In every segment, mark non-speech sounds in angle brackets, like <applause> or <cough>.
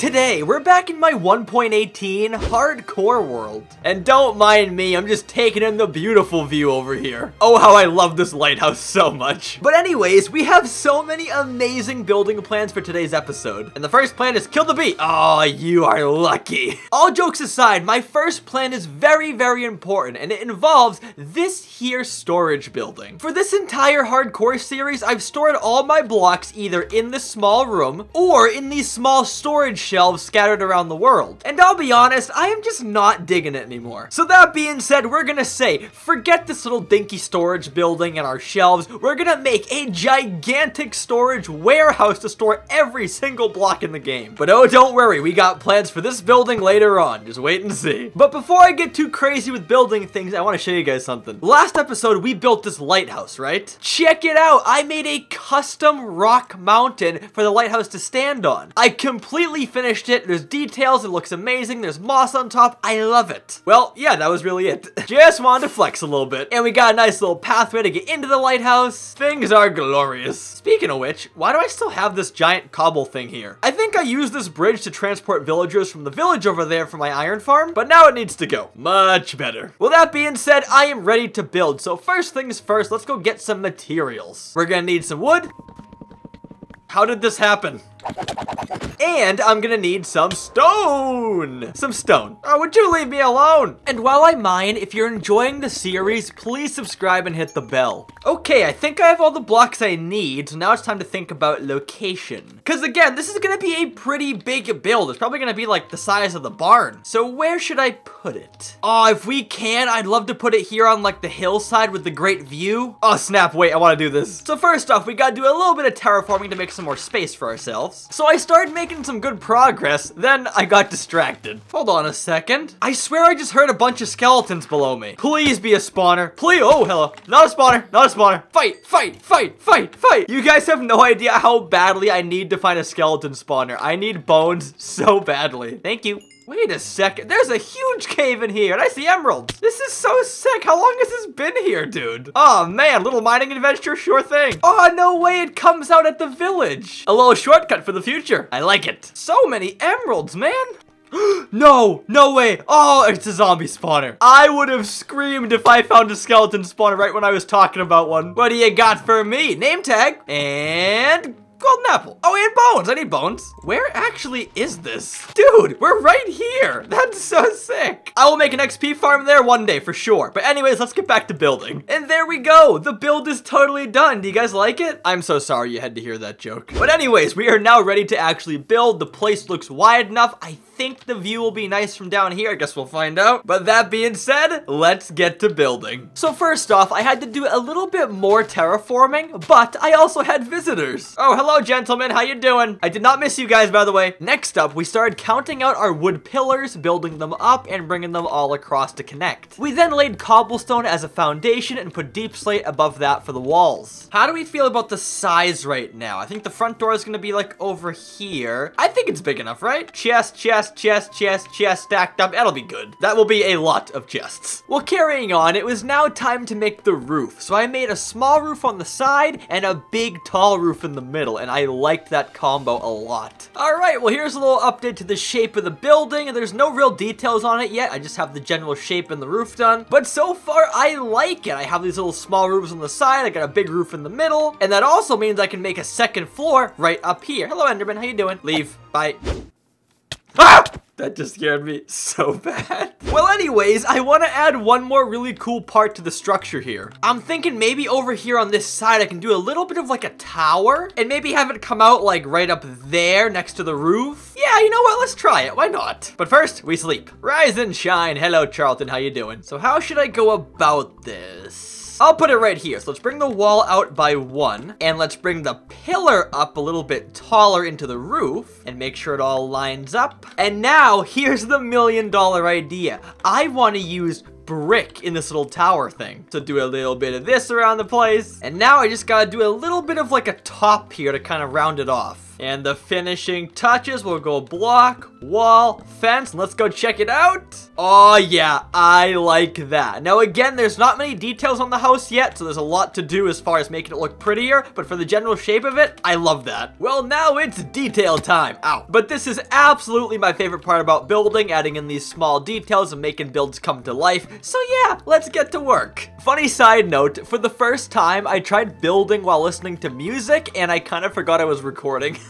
Today, we're back in my 1.18 hardcore world. And don't mind me, I'm just taking in the beautiful view over here. Oh, how I love this lighthouse so much. But anyways, we have so many amazing building plans for today's episode. And the first plan is kill the bee. Oh, you are lucky. <laughs> All jokes aside, my first plan is very, very important, and it involves this here storage building. For this entire hardcore series, I've stored all my blocks either in this small room or in these small storage shelves scattered around the world. And I'll be honest, I am just not digging it anymore. So that being said, we're gonna say, forget this little dinky storage building and our shelves. We're gonna make a gigantic storage warehouse to store every single block in the game. But oh, don't worry, we got plans for this building later on. Just wait and see. But before I get too crazy with building things, I want to show you guys something. Last episode, we built this lighthouse, right? Check it out. I made a custom rock mountain for the lighthouse to stand on. I completely finished finished it. There's details. It looks amazing. There's moss on top. I love it. Well, yeah, that was really it. <laughs> Just wanted to flex a little bit. And we got a nice little pathway to get into the lighthouse. Things are glorious. Speaking of which, why do I still have this giant cobble thing here? I think I used this bridge to transport villagers from the village over there for my iron farm, but now it needs to go. Much better. Well, that being said, I am ready to build. So first things first, let's go get some materials. We're gonna need some wood. How did this happen? And I'm gonna need some stone. Some stone. Oh, would you leave me alone? And while I mine, if you're enjoying the series, please subscribe and hit the bell. Okay, I think I have all the blocks I need, so now it's time to think about location. Because again, this is gonna be a pretty big build. It's probably gonna be like the size of the barn. So where should I put it? Oh, if we can, I'd love to put it here on like the hillside with the great view. Oh snap, wait, I wanna do this. So first off, we gotta do a little bit of terraforming to make some more space for ourselves. So I started making some good progress, then I got distracted. Hold on a second. I swear I just heard a bunch of skeletons below me. Please be a spawner. Please, oh, hello. Not a spawner, not a spawner. Fight, fight, fight, fight, fight. You guys have no idea how badly I need to find a skeleton spawner. I need bones so badly. Thank you. Wait a second, there's a huge cave in here, and I see emeralds. This is so sick. How long has this been here, dude? Oh man, little mining adventure, sure thing. Oh, no way, it comes out at the village. A little shortcut for the future. I like it. So many emeralds, man. <gasps> no, no way. Oh, it's a zombie spawner. I would have screamed if I found a skeleton spawner right when I was talking about one. What do you got for me? Name tag and golden apple. Oh, and bones. I need bones. Where actually is this? Dude, we're right here. That's so sick. I will make an XP farm there one day for sure. But anyways, let's get back to building. And there we go. The build is totally done. Do you guys like it? I'm so sorry you had to hear that joke. But anyways, we are now ready to actually build. The place looks wide enough. I think the view will be nice from down here. I guess we'll find out. But that being said, let's get to building. So first off, I had to do a little bit more terraforming, but I also had visitors. Oh, hello, gentlemen. How you doing? I did not miss you guys, by the way. Next up, we started counting out our wood pillars, building them up, and bringing them all across to connect. We then laid cobblestone as a foundation and put deep slate above that for the walls. How do we feel about the size right now? I think the front door is going to be like over here. I think it's big enough, right? Chest, chest, chest, chest, chest, stacked up. That'll be good. That will be a lot of chests. Well, carrying on, it was now time to make the roof. So I made a small roof on the side and a big tall roof in the middle, and I liked that combo a lot. All right, well, here's a little update to the shape of the building, and there's no real details on it yet. I just have the general shape and the roof done. But so far, I like it. I have these little small roofs on the side. I got a big roof in the middle, and that also means I can make a second floor right up here. Hello, Enderman. How you doing? Leave. Bye. Ah! That just scared me so <laughs> bad. Well, anyways, I want to add one more really cool part to the structure here. I'm thinking maybe over here on this side, I can do a little bit of like a tower and maybe have it come out like right up there next to the roof. Yeah, you know what? Let's try it. Why not? But first, we sleep. Rise and shine. Hello, Charlton. How you doing? So how should I go about this? I'll put it right here. So let's bring the wall out by one, and let's bring the pillar up a little bit taller into the roof, and make sure it all lines up. And now, here's the million dollar idea. I want to use brick in this little tower thing. So do a little bit of this around the place. And now I just gotta do a little bit of like a top here to kind of round it off. And the finishing touches will go block, wall, fence. Let's go check it out. Oh yeah, I like that. Now again, there's not many details on the house yet, so there's a lot to do as far as making it look prettier, but for the general shape of it, I love that. Well, now it's detail time. Ow. But this is absolutely my favorite part about building, adding in these small details and making builds come to life. So yeah, let's get to work. Funny side note, for the first time, I tried building while listening to music, and I kind of forgot I was recording. <laughs>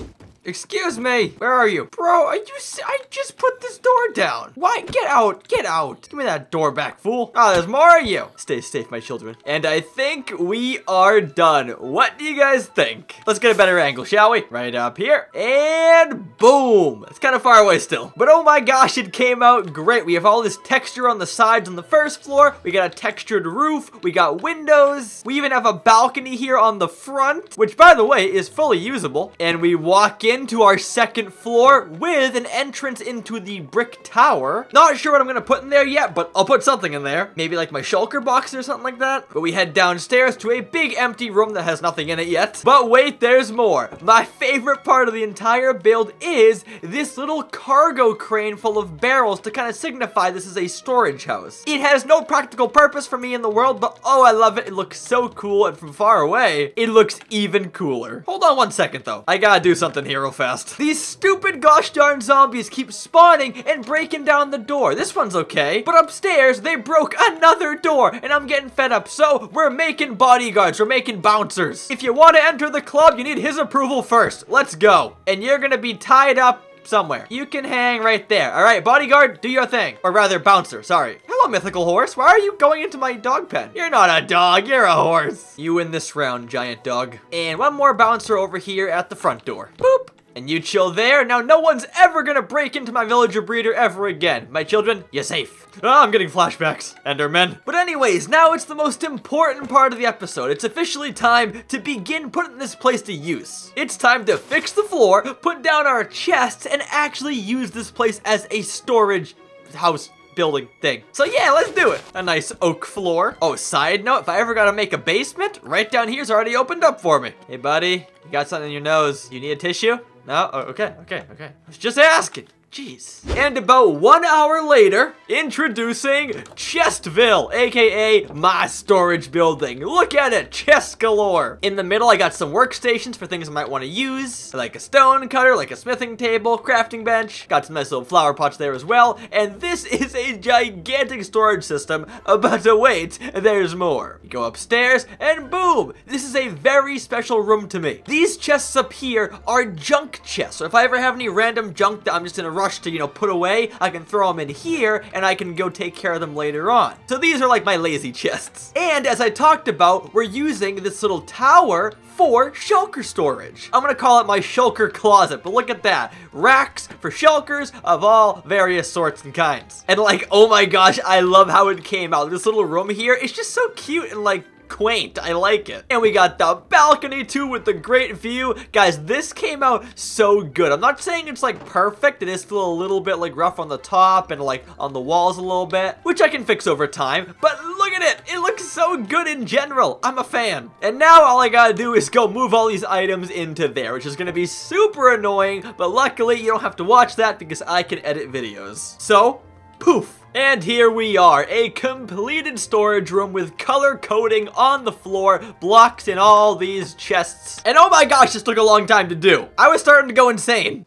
Excuse me, where are you? Bro, are you, I just put this door down. Why? Get out, get out. Give me that door back, fool. Oh, there's more of you. Stay safe, my children. And I think we are done. What do you guys think? Let's get a better angle, shall we? Right up here. And boom. It's kind of far away still. But oh my gosh, it came out great. We have all this texture on the sides on the first floor. We got a textured roof. We got windows. We even have a balcony here on the front, which by the way, is fully usable. And we walk in into our second floor with an entrance into the brick tower. Not sure what I'm gonna put in there yet, but I'll put something in there. Maybe like my shulker box or something like that. But we head downstairs to a big empty room that has nothing in it yet. But wait, there's more. My favorite part of the entire build is this little cargo crane full of barrels to kind of signify this is a storage house. It has no practical purpose for me in the world, but oh, I love it. It looks so cool, and from far away, it looks even cooler. Hold on one second, though. I gotta do something here real fast. These stupid gosh darn zombies keep spawning and breaking down the door. This one's okay, but upstairs they broke another door and I'm getting fed up. So we're making bodyguards, we're making bouncers. If you want to enter the club, you need his approval first. Let's go. And you're gonna be tied up somewhere. You can hang right there. All right, bodyguard, do your thing. Or rather, bouncer, sorry. Hello, mythical horse. Why are you going into my dog pen? You're not a dog, you're a horse. You win this round, giant dog. And one more bouncer over here at the front door. Boop. And you chill there. Now no one's ever gonna break into my villager breeder ever again. My children, you're safe. Oh, I'm getting flashbacks. Endermen. But anyways, now it's the most important part of the episode. It's officially time to begin putting this place to use. It's time to fix the floor, put down our chests, and actually use this place as a storage house building thing. So yeah, let's do it. A nice oak floor. Oh, side note, if I ever gotta make a basement, right down here's already opened up for me. Hey buddy, you got something in your nose. You need a tissue? No? Oh, okay, okay, okay. I was just asking. Jeez. And about one hour later, introducing Chestville, aka my storage building. Look at it, chest galore. In the middle, I got some workstations for things I might want to use, like a stone cutter, like a smithing table, crafting bench. Got some nice little flower pots there as well. And this <laughs> is a gigantic storage system, but wait, there's more. You go upstairs, and boom, this is a very special room to me. These chests up here are junk chests. So if I ever have any random junk that I'm just in a rush to, you know, put away, I can throw them in here and I can go take care of them later on. So these are like my lazy chests. And as I talked about, we're using this little tower for shulker storage. I'm gonna call it my shulker closet, but look at that. Racks for shulkers of all various sorts and kinds. And like, oh my gosh, I love how it came out. This little room here, it's just so cute and like quaint. I like it. And we got the balcony too with the great view. Guys, this came out so good. I'm not saying it's like perfect. It is still a little bit like rough on the top and like on the walls a little bit, which I can fix over time. But look at it. It looks so good in general. I'm a fan. And now all I gotta do is go move all these items into there, which is gonna be super annoying. But luckily, you don't have to watch that because I can edit videos. So, poof. And here we are, a completed storage room with color coding on the floor, blocks in all these chests. And oh my gosh, this took a long time to do. I was starting to go insane.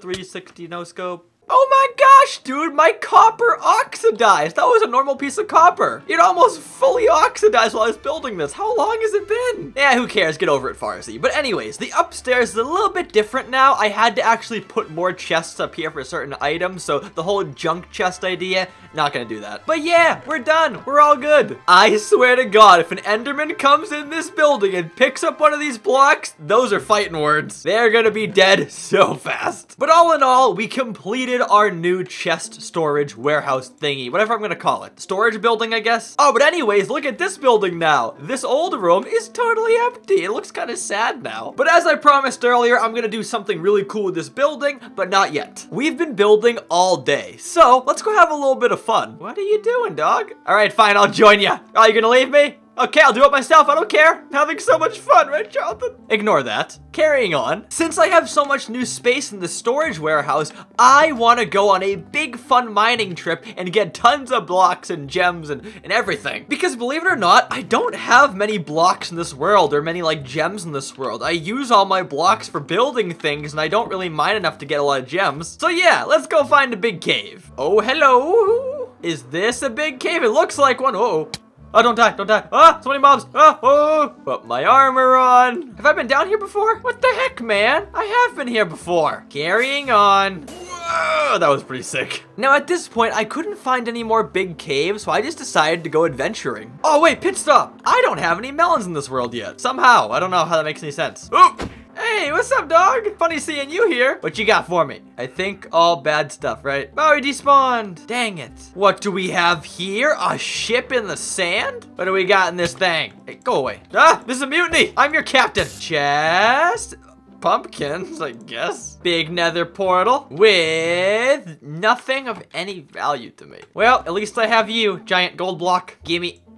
360 no scope. Oh my gosh, dude, my copper oxidized. That was a normal piece of copper. It almost fully oxidized while I was building this. How long has it been? Yeah, who cares? Get over it, Farzy. But anyways, the upstairs is a little bit different now. I had to actually put more chests up here for certain items, so the whole junk chest idea, not gonna do that. But yeah, we're done. We're all good. I swear to God, if an Enderman comes in this building and picks up one of these blocks, those are fighting words. They're gonna be dead so fast. But all in all, we completed our new chest storage warehouse thingy, whatever I'm gonna call it. Storage building, I guess? Oh, but anyways, look at this building now. This old room is totally empty. It looks kind of sad now. But as I promised earlier, I'm gonna do something really cool with this building, but not yet. We've been building all day, so let's go have a little bit of fun. What are you doing, dog? All right, fine, I'll join you. Are you gonna leave me? Okay, I'll do it myself. I don't care. Having so much fun, right, Jonathan? Ignore that. Carrying on. Since I have so much new space in the storage warehouse, I want to go on a big fun mining trip and get tons of blocks and gems and, and everything. Because believe it or not, I don't have many blocks in this world or many like gems in this world. I use all my blocks for building things and I don't really mine enough to get a lot of gems. So yeah, let's go find a big cave. Oh, hello. Is this a big cave? It looks like one. Uh oh. Oh, don't die, don't die. Ah, so many mobs. Ah, oh, put my armor on. Have I been down here before? What the heck, man? I have been here before. Carrying on. Whoa, that was pretty sick. Now, at this point, I couldn't find any more big caves, so I just decided to go adventuring. Oh, wait, pit stop. I don't have any melons in this world yet. Somehow. I don't know how that makes any sense. Ooh. Hey, what's up, dog? Funny seeing you here. What you got for me? I think all bad stuff, right? He despawned. Dang it. What do we have here? A ship in the sand? What do we got in this thing? Hey, go away. Ah, this is a mutiny. I'm your captain. Chest pumpkins, I guess. Big nether portal with nothing of any value to me. Well, at least I have you, giant gold block. Gimme. Ooh.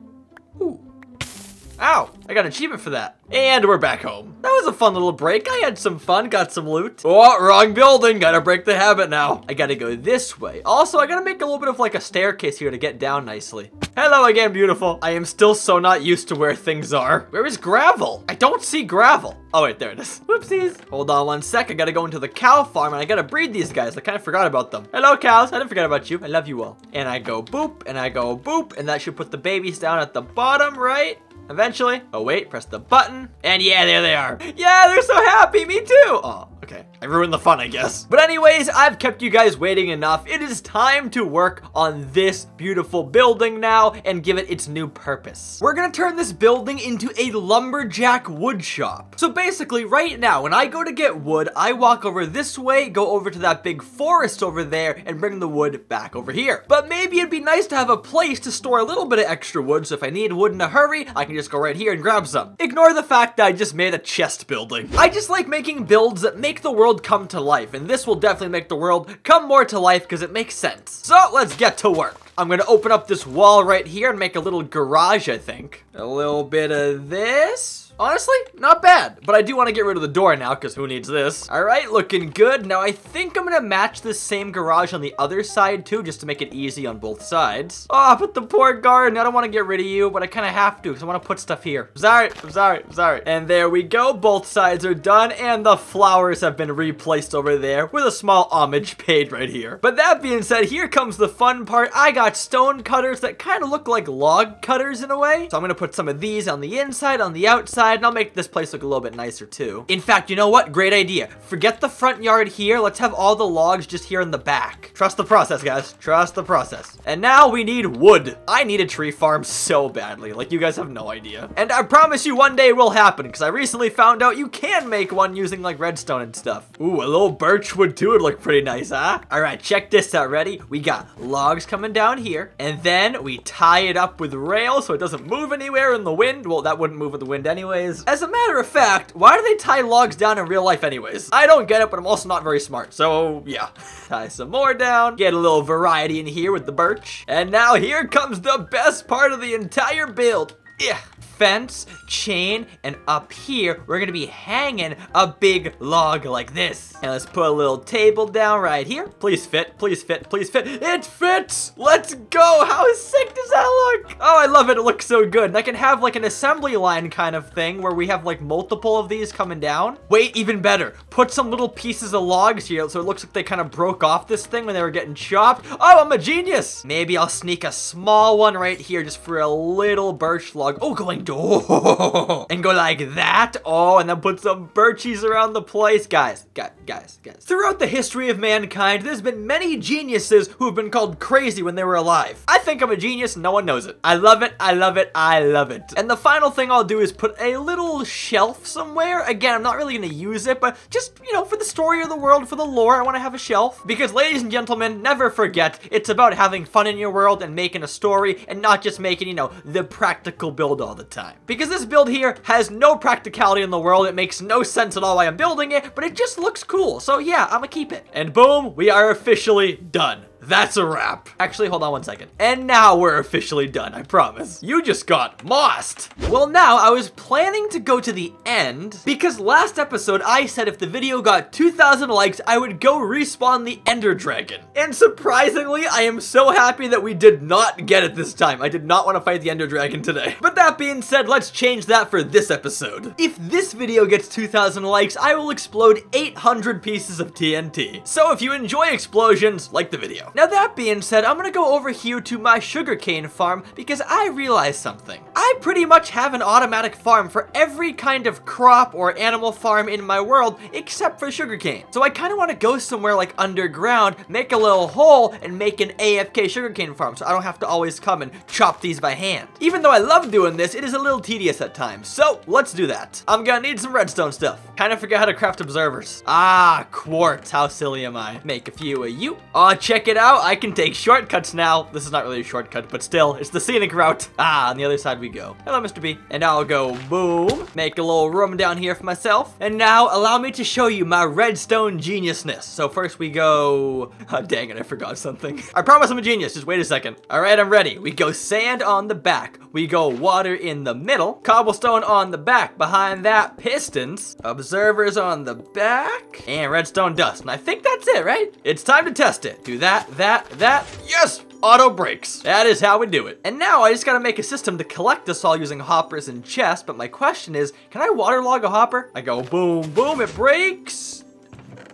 Ow, I got an achievement for that. And we're back home. That was a fun little break. I had some fun, got some loot. Oh, wrong building. Gotta break the habit now. I gotta go this way. Also, I gotta make a little bit of like a staircase here to get down nicely. Hello again, beautiful. I am still so not used to where things are. Where is gravel? I don't see gravel. Oh, wait, there it is. Whoopsies. Hold on one sec. I gotta go into the cow farm and I gotta breed these guys. I kind of forgot about them. Hello, cows. I didn't forget about you. I love you all. And I go boop and I go boop and that should put the babies down at the bottom, right? Eventually. Oh, wait, press the button. And yeah, there they are. Yeah, they're so happy. Me too. Oh, okay. I ruined the fun, I guess. But anyways, I've kept you guys waiting enough. It is time to work on this beautiful building now and give it its new purpose. We're gonna turn this building into a lumberjack wood shop. So basically, right now, when I go to get wood, I walk over this way, go over to that big forest over there, and bring the wood back over here. But maybe it'd be nice to have a place to store a little bit of extra wood, so if I need wood in a hurry, I can just go right here and grab some. Ignore the fact that I just made a chest building. I just like making builds that make the world come to life, and this will definitely make the world come more to life because it makes sense. So let's get to work. I'm gonna open up this wall right here and make a little garage, I think. A little bit of this. Honestly, not bad. But I do want to get rid of the door now, because who needs this? All right, looking good. Now, I think I'm going to match this same garage on the other side, too, just to make it easy on both sides. Oh, but the poor garden. Now I don't want to get rid of you, but I kind of have to, because I want to put stuff here. I'm sorry. I'm sorry. I'm sorry. And there we go. Both sides are done, and the flowers have been replaced over there with a small homage paid right here. But that being said, here comes the fun part. I got stone cutters that kind of look like log cutters in a way. So I'm going to put some of these on the inside, on the outside, and I'll make this place look a little bit nicer too. In fact, you know what? Great idea. Forget the front yard here. Let's have all the logs just here in the back. Trust the process, guys. Trust the process. And now we need wood. I need a tree farm so badly. Like, you guys have no idea. And I promise you one day it will happen, because I recently found out you can make one using, like, redstone and stuff. Ooh, a little birch wood too would look pretty nice, huh? All right, check this out. Ready? We got logs coming down here, and then we tie it up with rails so it doesn't move anywhere in the wind. Well, that wouldn't move with the wind anyways. As a matter of fact, why do they tie logs down in real life anyways? I don't get it, but I'm also not very smart. So yeah, <laughs> tie some more down, get a little variety in here with the birch. And now here comes the best part of the entire build. Yeah fence, chain, and up here, we're gonna be hanging a big log like this. And let's put a little table down right here. Please fit, please fit, please fit. It fits! Let's go! How sick does that look? Oh, I love it. It looks so good. And I can have like an assembly line kind of thing where we have like multiple of these coming down. Wait, even better. Put some little pieces of logs here so it looks like they kind of broke off this thing when they were getting chopped. Oh, I'm a genius! Maybe I'll sneak a small one right here just for a little birch log. Oh, going <laughs> oh, and go like that. Oh, and then put some birchies around the place. Guys, guys, guys, guys. Throughout the history of mankind, there's been many geniuses who have been called crazy when they were alive. I think I'm a genius, no one knows it. I love it, I love it, I love it. And the final thing I'll do is put a little shelf somewhere. Again, I'm not really gonna use it, but just, you know, for the story of the world, for the lore, I wanna have a shelf. Because ladies and gentlemen, never forget, it's about having fun in your world and making a story and not just making, you know, the practical build all the time. Because this build here has no practicality in the world. It makes no sense at all why I'm building it, but it just looks cool. So yeah, I'm gonna keep it. And boom, we are officially done. That's a wrap. Actually, hold on one second. And now we're officially done, I promise. You just got mossed. Well, now I was planning to go to the end because last episode I said if the video got 2,000 likes, I would go respawn the Ender Dragon. And surprisingly, I am so happy that we did not get it this time. I did not want to fight the Ender Dragon today. <laughs> But that being said, let's change that for this episode. If this video gets 2,000 likes, I will explode 800 pieces of TNT. So if you enjoy explosions, like the video. Now that being said, I'm gonna go over here to my sugarcane farm because I realized something. I pretty much have an automatic farm for every kind of crop or animal farm in my world except for sugarcane. So I kind of want to go somewhere like underground, make a little hole, and make an AFK sugarcane farm so I don't have to always come and chop these by hand. Even though I love doing this, it is a little tedious at times. So let's do that. I'm gonna need some redstone stuff. Kind of forgot how to craft observers. Ah, quartz. How silly am I? Make a few of you. Oh, check it out. I can take shortcuts now. This is not really a shortcut, but still, it's the scenic route. Ah, on the other side we go. Hello, Mr. B. And now I'll go boom. Make a little room down here for myself. And now allow me to show you my redstone geniusness. So first we go... Oh, <laughs> dang it, I forgot something. <laughs> I promise I'm a genius. Just wait a second. All right, I'm ready. We go sand on the back. We go water in the middle. Cobblestone on the back. Behind that, pistons. Observers on the back. And redstone dust. And I think that's it, right? It's time to test it. Do that, that, that. Yes! auto breaks. That is how we do it. And now I just gotta make a system to collect this all using hoppers and chests, but my question is, can I waterlog a hopper? I go boom, boom, it breaks.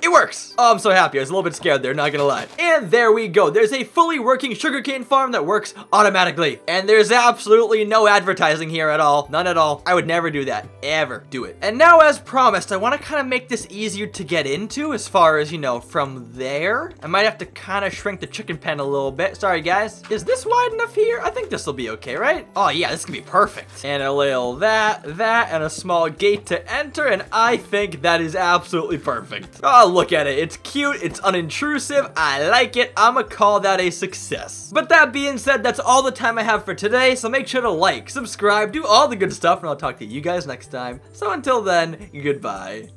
It works! Oh, I'm so happy. I was a little bit scared there, not gonna lie. And there we go. There's a fully working sugarcane farm that works automatically. And there's absolutely no advertising here at all. None at all. I would never do that. Ever do it. And now, as promised, I want to kind of make this easier to get into as far as, you know, from there. I might have to kind of shrink the chicken pen a little bit. Sorry, guys. Is this wide enough here? I think this will be okay, right? Oh, yeah, this can be perfect. And a little that, that, and a small gate to enter, and I think that is absolutely perfect. Oh, look at it. It's cute, it's unintrusive, I like it. I'ma call that a success. But that being said, that's all the time I have for today, so make sure to like, subscribe, do all the good stuff, and I'll talk to you guys next time. So until then, goodbye.